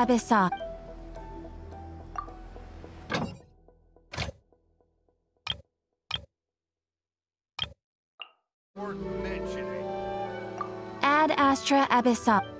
Abyssa. Worth mentioning. Ad Astra Abyssa.